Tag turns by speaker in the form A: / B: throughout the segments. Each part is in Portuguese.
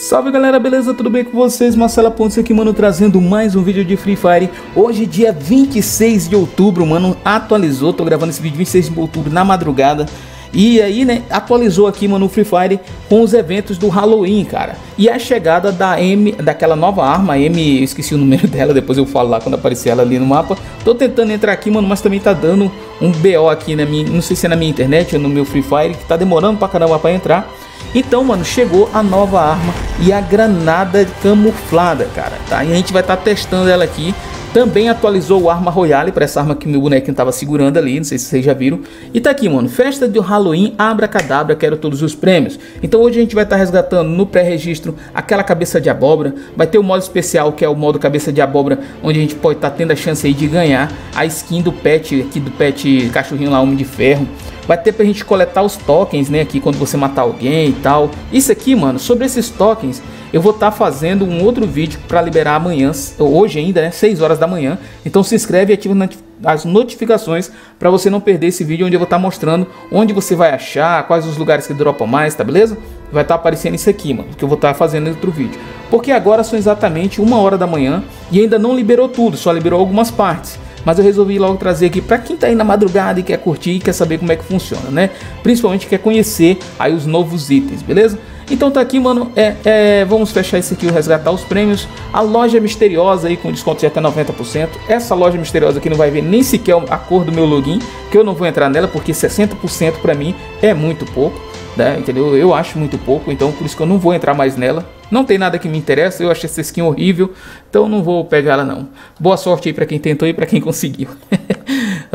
A: Salve galera, beleza? Tudo bem com vocês? Marcela Pontes aqui, mano, trazendo mais um vídeo de Free Fire. Hoje, dia 26 de outubro, mano, atualizou, tô gravando esse vídeo 26 de outubro na madrugada. E aí, né, atualizou aqui, mano, o Free Fire com os eventos do Halloween, cara. E a chegada da M, daquela nova arma, M, eu esqueci o número dela, depois eu falo lá quando aparecer ela ali no mapa. Tô tentando entrar aqui, mano, mas também tá dando um BO aqui na minha, não sei se é na minha internet ou no meu Free Fire, que tá demorando pra caramba pra entrar. Então, mano, chegou a nova arma e a granada camuflada, cara, tá? E a gente vai estar tá testando ela aqui. Também atualizou o Arma Royale para essa arma que meu bonequinho tava segurando ali, não sei se vocês já viram. E tá aqui, mano, festa de Halloween, abra cadabra, quero todos os prêmios. Então hoje a gente vai estar tá resgatando no pré-registro aquela cabeça de abóbora. Vai ter o modo especial, que é o modo cabeça de abóbora, onde a gente pode estar tá tendo a chance aí de ganhar a skin do pet, aqui do pet cachorrinho lá, Homem de Ferro. Vai ter pra gente coletar os tokens, né, aqui quando você matar alguém e tal. Isso aqui, mano, sobre esses tokens, eu vou estar tá fazendo um outro vídeo para liberar amanhã, hoje ainda, né, 6 horas da manhã. Então se inscreve e ativa as notificações para você não perder esse vídeo onde eu vou estar tá mostrando onde você vai achar, quais os lugares que dropam mais, tá beleza? Vai estar tá aparecendo isso aqui, mano, que eu vou estar tá fazendo em outro vídeo. Porque agora são exatamente uma hora da manhã e ainda não liberou tudo, só liberou algumas partes mas eu resolvi logo trazer aqui para quem está aí na madrugada e quer curtir e quer saber como é que funciona, né? Principalmente quer conhecer aí os novos itens, beleza? Então tá aqui, mano, é, é, vamos fechar esse aqui, resgatar os prêmios. A loja misteriosa aí com desconto de até 90%. Essa loja misteriosa aqui não vai ver nem sequer a cor do meu login, que eu não vou entrar nela porque 60% para mim é muito pouco, né? Entendeu? Eu acho muito pouco, então por isso que eu não vou entrar mais nela. Não tem nada que me interessa, eu achei essa skin horrível, então não vou pegar ela não. Boa sorte aí para quem tentou e para quem conseguiu.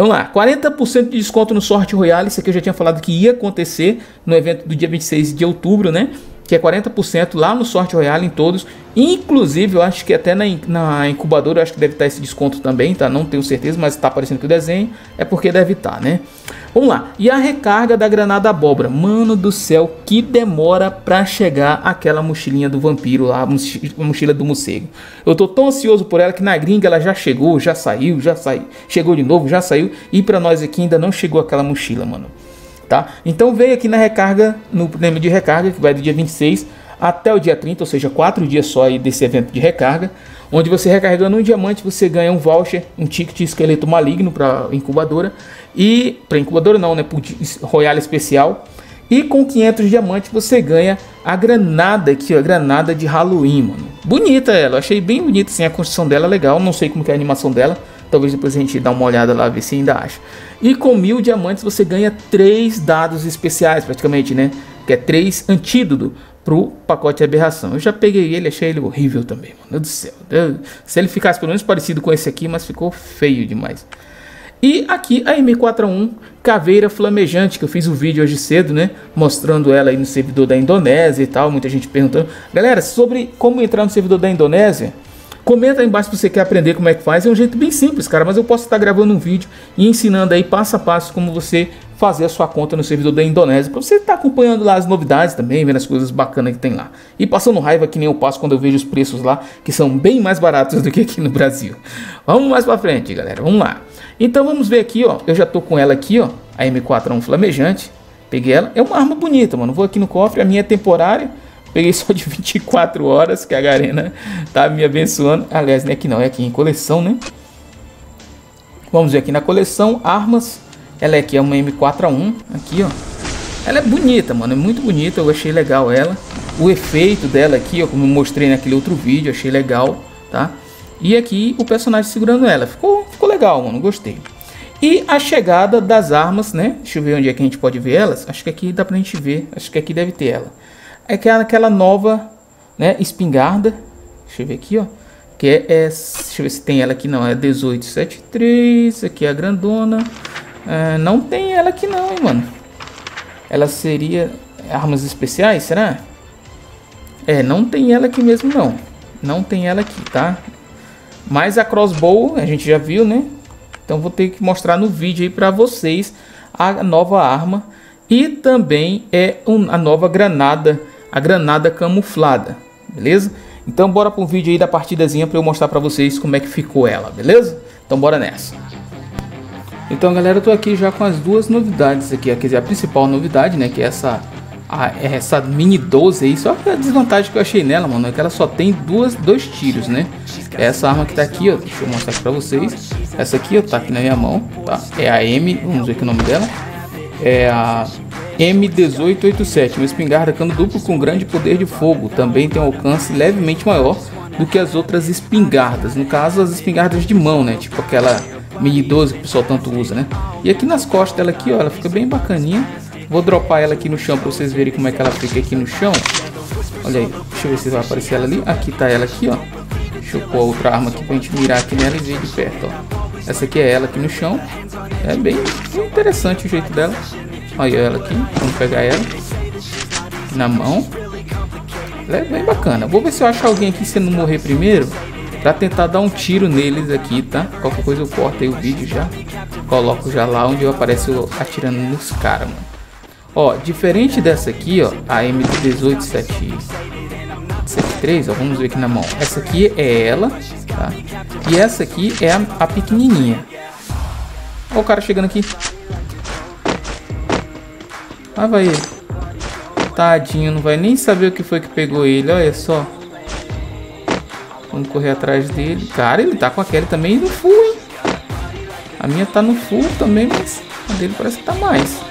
A: Vamos lá, 40% de desconto no Sorte Royale, isso aqui eu já tinha falado que ia acontecer no evento do dia 26 de outubro, né? Que é 40% lá no Sorte Royale em todos. Inclusive, eu acho que até na, na incubadora, eu acho que deve estar esse desconto também, tá? Não tenho certeza, mas está aparecendo aqui o desenho, é porque deve estar, né? Vamos lá. E a recarga da granada abóbora. Mano do céu, que demora pra chegar aquela mochilinha do vampiro lá, a mochila do morcego. Eu tô tão ansioso por ela que na gringa ela já chegou, já saiu, já saiu, chegou de novo, já saiu. E pra nós aqui ainda não chegou aquela mochila, mano. Tá? Então veio aqui na recarga, no prêmio de recarga, que vai do dia 26 até o dia 30, ou seja, 4 dias só aí desse evento de recarga onde você recarregando um diamante você ganha um voucher, um ticket esqueleto maligno para incubadora e para incubadora não, né, para Royal especial. E com 500 diamantes você ganha a granada aqui, a granada de Halloween, mano. Bonita ela, achei bem bonita assim, a construção dela é legal, não sei como é a animação dela. Talvez depois a gente dá uma olhada lá, ver se ainda acha. E com mil diamantes você ganha três dados especiais, praticamente, né? Que é três antídoto pro pacote aberração. Eu já peguei ele, achei ele horrível também, mano. Meu Deus do céu. se ele ficasse pelo menos parecido com esse aqui, mas ficou feio demais. E aqui a M41 Caveira Flamejante, que eu fiz o um vídeo hoje cedo, né? Mostrando ela aí no servidor da Indonésia e tal. Muita gente perguntando. Galera, sobre como entrar no servidor da Indonésia, Comenta aí embaixo se você quer aprender como é que faz. É um jeito bem simples, cara, mas eu posso estar gravando um vídeo e ensinando aí passo a passo como você fazer a sua conta no servidor da Indonésia, para você estar tá acompanhando lá as novidades também, vendo as coisas bacanas que tem lá. E passando raiva que nem eu passo quando eu vejo os preços lá, que são bem mais baratos do que aqui no Brasil. Vamos mais para frente, galera. Vamos lá. Então vamos ver aqui, ó. Eu já tô com ela aqui, ó, a M4 flamejante. Peguei ela. É uma arma bonita, mano. Vou aqui no cofre, a minha é temporária. Peguei só de 24 horas, que a Garena tá me abençoando. Aliás, não é aqui não, é aqui em coleção, né? Vamos ver aqui na coleção, armas. Ela é aqui é uma M4A1, aqui ó. Ela é bonita, mano, é muito bonita, eu achei legal ela. O efeito dela aqui, ó, como eu mostrei naquele outro vídeo, achei legal, tá? E aqui o personagem segurando ela, ficou, ficou legal, mano, gostei. E a chegada das armas, né? Deixa eu ver onde é que a gente pode ver elas. Acho que aqui dá pra gente ver, acho que aqui deve ter ela é que é aquela nova né, espingarda. Deixa eu ver aqui, ó. Que é, é, deixa eu ver se tem ela aqui, não. É 1873. Aqui é a grandona. É, não tem ela aqui, não, hein, mano. Ela seria armas especiais, será? É, não tem ela aqui mesmo, não. Não tem ela aqui, tá? Mas a crossbow, a gente já viu, né? Então vou ter que mostrar no vídeo aí pra vocês a nova arma. E também é um, a nova granada a granada camuflada, beleza? Então bora para um vídeo aí da partidazinha para eu mostrar para vocês como é que ficou ela, beleza? Então bora nessa. Então galera, eu tô aqui já com as duas novidades aqui, quer dizer, a principal novidade, né, que é essa a, essa Mini 12 aí, só que a desvantagem que eu achei nela, mano, é que ela só tem duas, dois tiros, né? Essa arma que tá aqui, ó, deixa eu mostrar aqui pra vocês. Essa aqui, ó, tá aqui na minha mão, tá? É a M, vamos ver aqui o nome dela. É a M1887, uma espingarda cano duplo com grande poder de fogo. Também tem um alcance levemente maior do que as outras espingardas. No caso, as espingardas de mão, né? Tipo aquela Mini 12 que o pessoal tanto usa, né? E aqui nas costas dela aqui, ó, ela fica bem bacaninha. Vou dropar ela aqui no chão para vocês verem como é que ela fica aqui no chão. Olha aí, deixa eu ver se vai aparecer ela ali. Aqui tá ela aqui, ó. Deixa eu pôr outra arma aqui pra gente mirar aqui nela e ver de perto, ó. Essa aqui é ela aqui no chão. É bem, interessante o jeito dela. Olha ela aqui, vamos pegar ela. Na mão. Ela é bem bacana. Vou ver se eu acho alguém aqui se não morrer primeiro. Pra tentar dar um tiro neles aqui, tá? Qualquer coisa eu corto aí o vídeo já. Coloco já lá onde eu apareço atirando nos caras, mano. Ó, diferente dessa aqui, ó, a M18773, ó, vamos ver aqui na mão. Essa aqui é ela, tá? E essa aqui é a, a pequenininha. Ó o cara chegando aqui. Ah, vai ele. Tadinho, não vai nem saber o que foi que pegou ele, olha só. Vamos correr atrás dele. Cara, ele tá com aquele também no full, hein? A minha tá no full também, mas a dele parece que tá mais.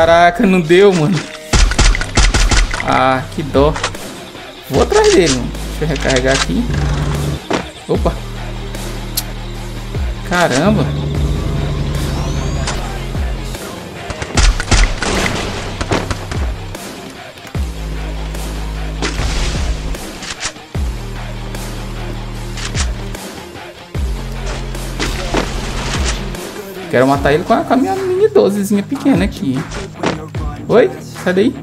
A: Caraca, não deu, mano. Ah, que dó. Vou atrás dele, mano. Deixa eu recarregar aqui. Opa. Caramba. Quero matar ele com a, com a minha mini 12zinha pequena aqui. Oi? Sai daí.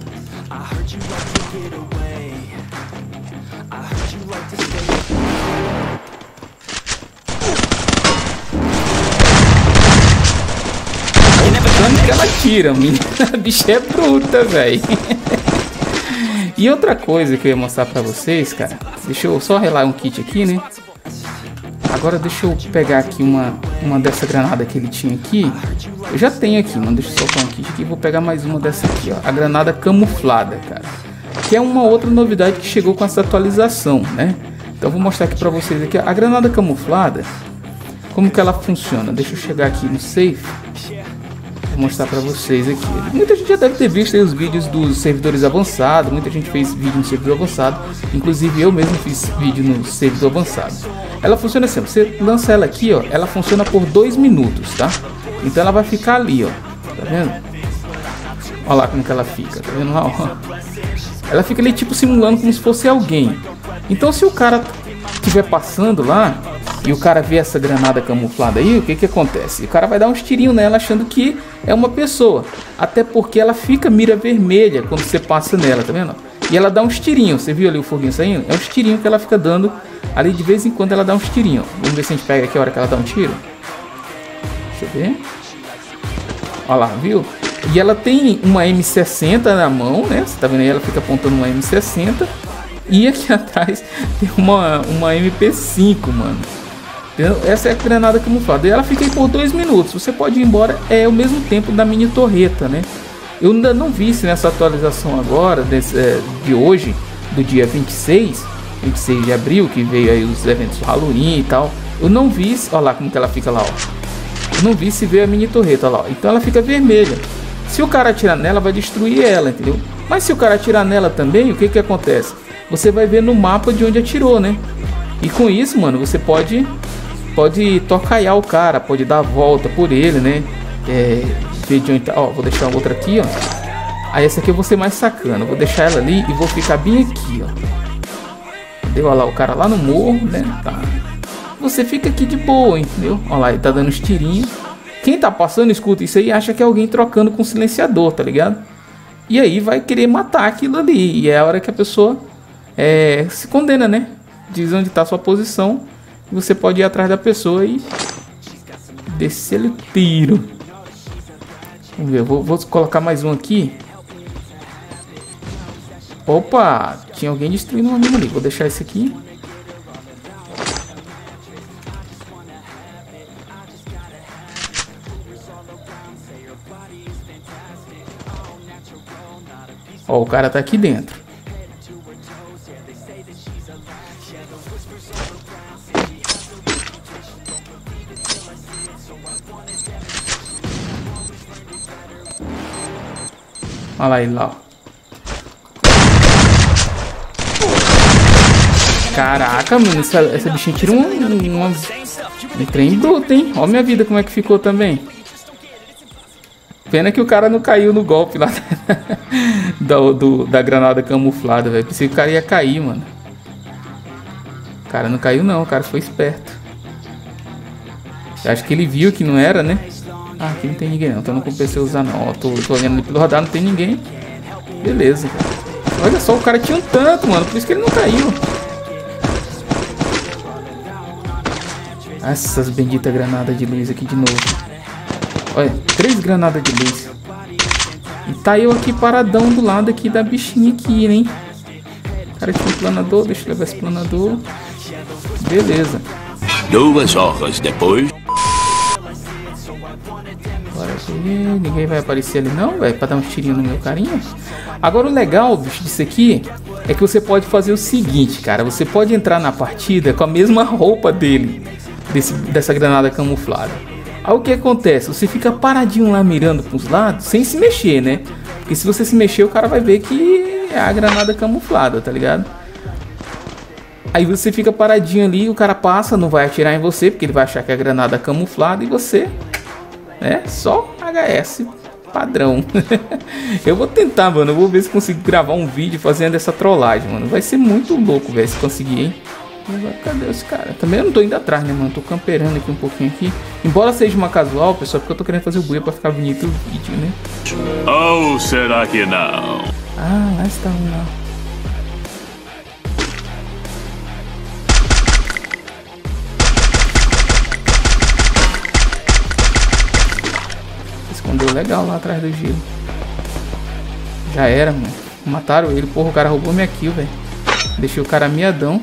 A: Que ela tira, menina? A bicha é bruta, velho. e outra coisa que eu ia mostrar pra vocês, cara. Deixa eu só relar um kit aqui, né? Agora deixa eu pegar aqui uma, uma dessa granada que ele tinha aqui. Eu já tenho aqui, mano. Deixa eu soltar um kit aqui. Vou pegar mais uma dessa aqui, ó. A granada camuflada, cara. Que é uma outra novidade que chegou com essa atualização, né? Então vou mostrar aqui pra vocês aqui. A granada camuflada, como que ela funciona? Deixa eu chegar aqui no safe. Mostrar pra vocês aqui. Muita gente já deve ter visto os vídeos dos servidores avançados. Muita gente fez vídeo no servidor avançado. Inclusive eu mesmo fiz vídeo no servidor avançado. Ela funciona assim, você lança ela aqui, ó, ela funciona por dois minutos, tá? Então ela vai ficar ali, ó, tá vendo? Olha lá como que ela fica, tá vendo lá, ó? Ela fica ali tipo simulando como se fosse alguém. Então se o cara estiver passando lá e o cara vê essa granada camuflada aí, o que que acontece? O cara vai dar uns tirinhos nela achando que é uma pessoa. Até porque ela fica mira vermelha quando você passa nela, tá vendo? E ela dá uns tirinhos, você viu ali o foguinho saindo? É uns tirinhos que ela fica dando Ali de vez em quando ela dá uns tirinhos. Vamos ver se a gente pega aqui a hora que ela dá um tiro. Deixa eu ver. Olha lá, viu? E ela tem uma M60 na mão, né? Você tá vendo aí? Ela fica apontando uma M60. E aqui atrás tem uma, uma MP5, mano. Essa é a granada camuflada. E ela fica aí por dois minutos. Você pode ir embora. É o mesmo tempo da mini torreta, né? Eu ainda não vi se nessa atualização agora, desse, é, de hoje, do dia 26, 26 de abril, que veio aí os eventos Halloween e tal. Eu não vi, olha lá como que ela fica lá, ó. Eu não vi se veio a mini torreta lá, ó. Então ela fica vermelha. Se o cara atirar nela, vai destruir ela, entendeu? Mas se o cara atirar nela também, o que que acontece? Você vai ver no mapa de onde atirou, né? E com isso, mano, você pode pode tocaiar o cara, pode dar a volta por ele, né? É, tá. Ó, vou deixar outra aqui, ó. Aí essa aqui eu vou ser mais sacana. Vou deixar ela ali e vou ficar bem aqui, ó. Olha lá, o cara lá no morro, né? Tá. Você fica aqui de boa, entendeu? Olha lá, ele tá dando uns tirinhos. Quem tá passando, escuta isso aí, acha que é alguém trocando com silenciador, tá ligado? E aí vai querer matar aquilo ali. E é a hora que a pessoa é, se condena, né? Diz onde tá sua posição você pode ir atrás da pessoa e descer o tiro. Vamos ver, vou, vou colocar mais um aqui. Opa, tinha alguém destruindo um amigo ali. Vou deixar esse aqui. Ó, o cara tá aqui dentro. Olha lá ele lá, ó. Caraca, mano, essa, essa bichinha tira um, um, um trem bruto, hein? Olha minha vida como é que ficou também. Pena que o cara não caiu no golpe lá do, do, da granada camuflada, velho. Pensei que o cara ia cair, mano. O cara não caiu não, o cara foi esperto. Eu acho que ele viu que não era, né? Ah, aqui não tem ninguém não, então não compensei usar não. Ó, tô, tô olhando pelo radar, não tem ninguém. Beleza. Olha só, o cara tinha um tanto, mano, por isso que ele não caiu. Essas benditas granadas de luz aqui de novo. Olha, três granadas de luz. E tá eu aqui paradão do lado aqui da bichinha aqui, hein? Cara tinha um planador, deixa eu levar esse planador. Beleza.
B: Duas horas depois.
A: Ninguém vai aparecer ali não, velho, pra dar um tirinho no meu carinha. Agora o legal, bicho, disso aqui é que você pode fazer o seguinte, cara. Você pode entrar na partida com a mesma roupa dele, desse, dessa granada camuflada. Aí o que acontece? Você fica paradinho lá mirando pros lados, sem se mexer, né? Porque se você se mexer, o cara vai ver que é a granada camuflada, tá ligado? Aí você fica paradinho ali, o cara passa, não vai atirar em você, porque ele vai achar que é a granada camuflada e você, né? Só HS padrão. eu vou tentar, mano. Eu vou ver se consigo gravar um vídeo fazendo essa trollagem, mano. Vai ser muito louco, velho, se conseguir, hein? Cadê os caras? Também eu não tô indo atrás, né, mano? Tô camperando aqui um pouquinho aqui. Embora seja uma casual, pessoal, porque eu tô querendo fazer o buia pra ficar bonito o vídeo, né?
B: Ou será que não?
A: Ah, lá está um lá. Escondeu legal lá atrás do gelo. Já era, mano. Mataram ele. Porra, o cara roubou minha kill, velho. Deixei o cara miadão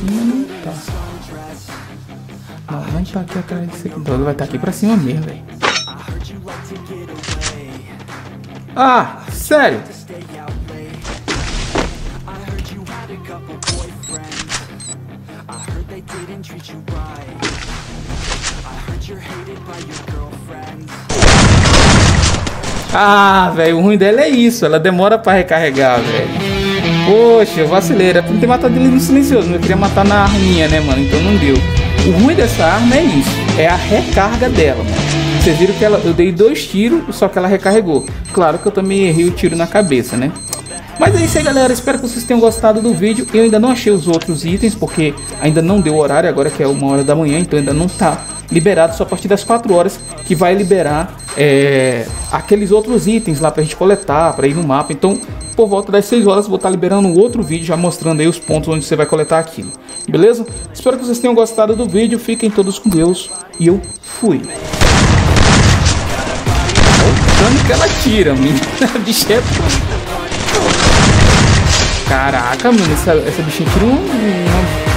A: cima não tá. Não, não tá aqui atrás desse aqui. Então ele vai estar tá aqui pra cima mesmo, velho. Ah, sério? Ah, velho, o ruim dela é isso, ela demora pra recarregar, velho. Poxa, vacileira. Pra ter matado ele no silencioso. Eu queria matar na arminha, né, mano? Então não deu. O ruim dessa arma é isso. É a recarga dela, mano. Vocês viram que ela, eu dei dois tiros, só que ela recarregou. Claro que eu também errei o tiro na cabeça, né? Mas é isso aí, galera. Espero que vocês tenham gostado do vídeo. Eu ainda não achei os outros itens, porque ainda não deu horário, agora que é uma hora da manhã, então ainda não tá liberado. Só a partir das 4 horas que vai liberar é, aqueles outros itens lá pra gente coletar, pra ir no mapa. Então, por volta das 6 horas, vou estar liberando um outro vídeo já mostrando aí os pontos onde você vai coletar aquilo. Beleza? Espero que vocês tenham gostado do vídeo. Fiquem todos com Deus. E eu fui. Olha o que ela tira, menina. Bicha é... Caraca, mano, essa, essa bichinha tira um... Uma...